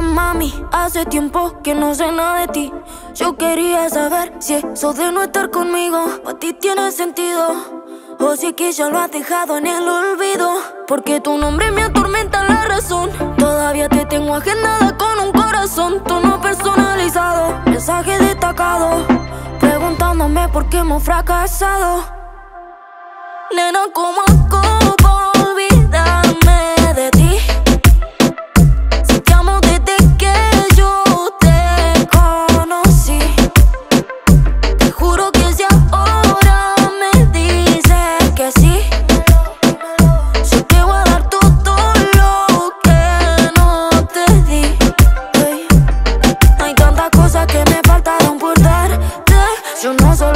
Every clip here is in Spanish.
mami, hace tiempo que no sé nada de ti. Yo quería saber si eso de no estar conmigo a ti tiene sentido. O si es que ya lo has dejado en el olvido. Porque tu nombre me atormenta la razón. Todavía te tengo agendada con un corazón, tono personalizado, mensaje destacado. Preguntándome por qué hemos fracasado. Nena, ¿cómo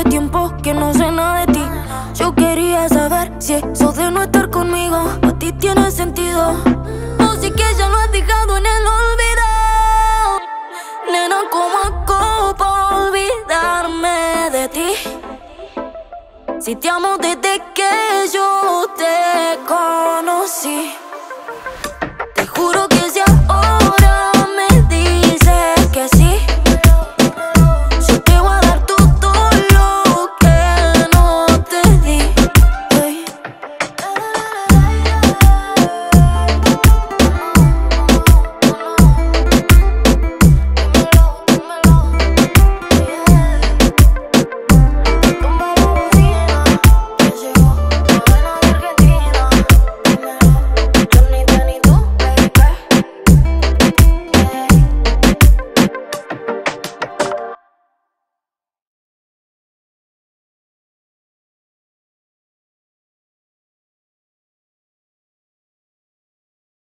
Hace tiempo que no sé nada de ti. Yo quería saber si eso de no estar conmigo a ti tiene sentido. O si que ya lo has dejado en el olvido. Nena, ¿cómo hago para olvidarme de ti? Si te amo desde que yo te conocí.